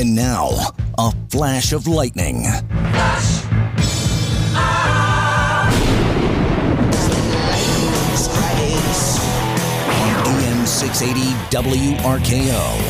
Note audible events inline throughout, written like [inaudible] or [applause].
And now, a flash of lightning. Flash! AM 680 WRKO.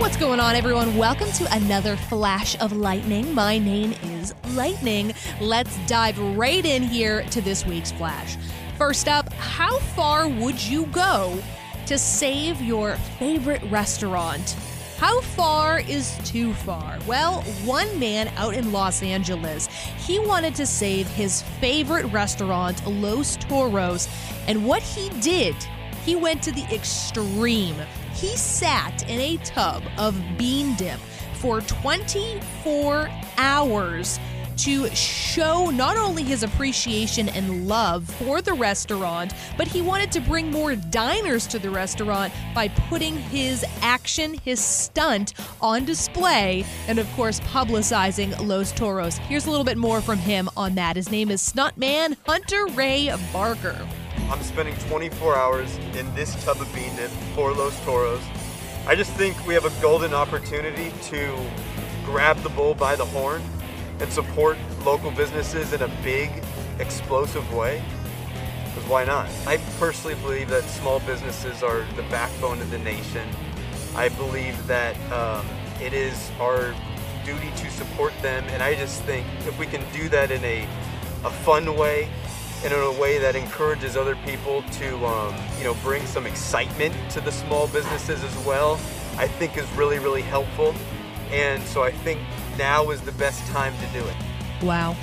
What's going on, everyone? Welcome to another Flash of Lightning. My name is Lightning. Let's dive right in here to this week's Flash. First up, how far would you go to save your favorite restaurant? How far is too far? Well, one man out in Los Angeles, he wanted to save his favorite restaurant, Los Toros, and what he did, he went to the extreme. He sat in a tub of bean dip for 24 hours to show not only his appreciation and love for the restaurant, but he wanted to bring more diners to the restaurant by putting his action, his stunt on display, and of course, publicizing Los Toros. Here's a little bit more from him on that. His name is Stuntman Hunter Ray Barker. I'm spending 24 hours in this tub of bean dip for Los Toros. I just think we have a golden opportunity to grab the bull by the horn and support local businesses in a big, explosive way? Because why not? I personally believe that small businesses are the backbone of the nation. I believe that um, it is our duty to support them, and I just think if we can do that in a, a fun way, and in a way that encourages other people to, um, you know, bring some excitement to the small businesses as well, I think is really, really helpful. And so I think now is the best time to do it. Wow.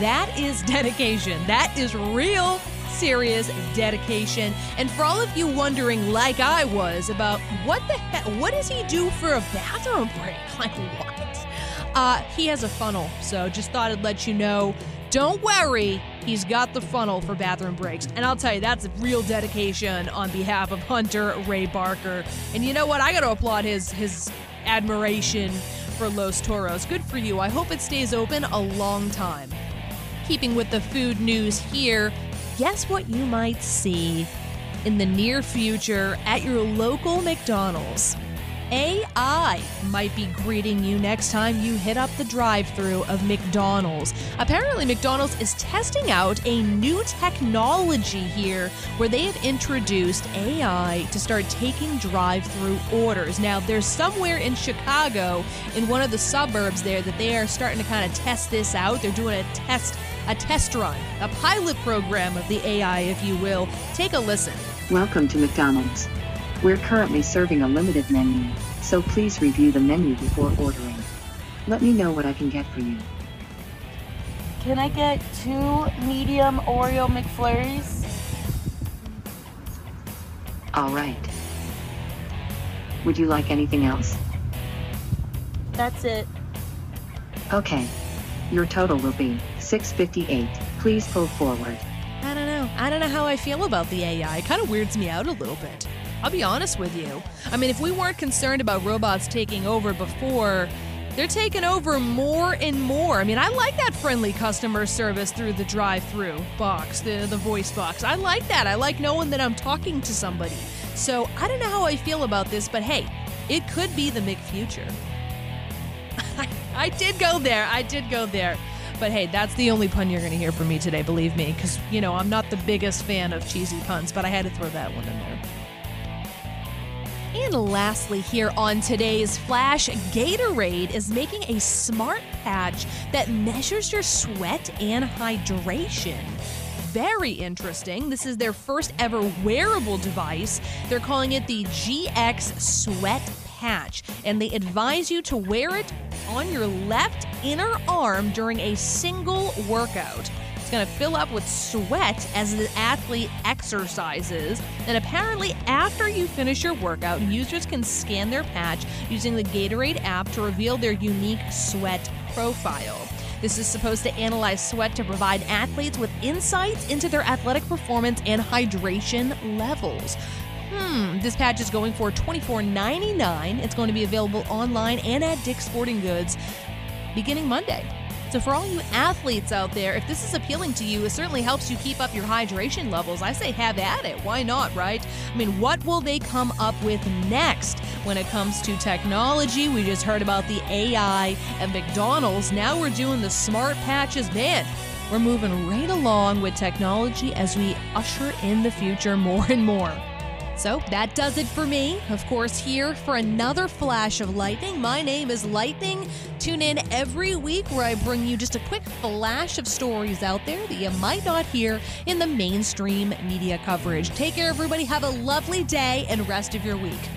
That is [laughs] dedication. That is real serious dedication. And for all of you wondering, like I was, about what the heck, what does he do for a bathroom break? Like what? Uh, he has a funnel, so just thought I'd let you know. Don't worry, he's got the funnel for bathroom breaks. And I'll tell you, that's a real dedication on behalf of Hunter Ray Barker. And you know what? I got to applaud his his admiration for Los Toros. Good for you. I hope it stays open a long time. Keeping with the food news here, guess what you might see in the near future at your local McDonald's? AI might be greeting you next time you hit up the drive through of McDonald's. Apparently, McDonald's is testing out a new technology here where they have introduced AI to start taking drive through orders. Now, there's somewhere in Chicago, in one of the suburbs there, that they are starting to kind of test this out. They're doing a test. A test run, a pilot program of the AI, if you will. Take a listen. Welcome to McDonald's. We're currently serving a limited menu, so please review the menu before ordering. Let me know what I can get for you. Can I get two medium Oreo McFlurries? All right. Would you like anything else? That's it. Okay. Your total will be 658. Please pull forward. I don't know. I don't know how I feel about the AI. It kind of weirds me out a little bit. I'll be honest with you. I mean, if we weren't concerned about robots taking over before, they're taking over more and more. I mean, I like that friendly customer service through the drive-through box, the the voice box. I like that. I like knowing that I'm talking to somebody. So, I don't know how I feel about this, but hey, it could be the McFuture. [laughs] I did go there. I did go there. But hey, that's the only pun you're going to hear from me today, believe me, because, you know, I'm not the biggest fan of cheesy puns, but I had to throw that one in there. And lastly, here on today's Flash, Gatorade is making a smart patch that measures your sweat and hydration. Very interesting. This is their first ever wearable device. They're calling it the GX Sweat Patch, and they advise you to wear it on your left inner arm during a single workout. It's going to fill up with sweat as the athlete exercises. And apparently, after you finish your workout, users can scan their patch using the Gatorade app to reveal their unique sweat profile. This is supposed to analyze sweat to provide athletes with insights into their athletic performance and hydration levels. Hmm, this patch is going for $24.99. It's going to be available online and at Dick's Sporting Goods beginning Monday. So, for all you athletes out there, if this is appealing to you, it certainly helps you keep up your hydration levels. I say have at it. Why not, right? I mean, what will they come up with next when it comes to technology? We just heard about the AI at McDonald's. Now we're doing the smart patches. Man, we're moving right along with technology as we usher in the future more and more. So that does it for me. Of course, here for another flash of lightning. My name is Lightning. Tune in every week where I bring you just a quick flash of stories out there that you might not hear in the mainstream media coverage. Take care, everybody. Have a lovely day and rest of your week.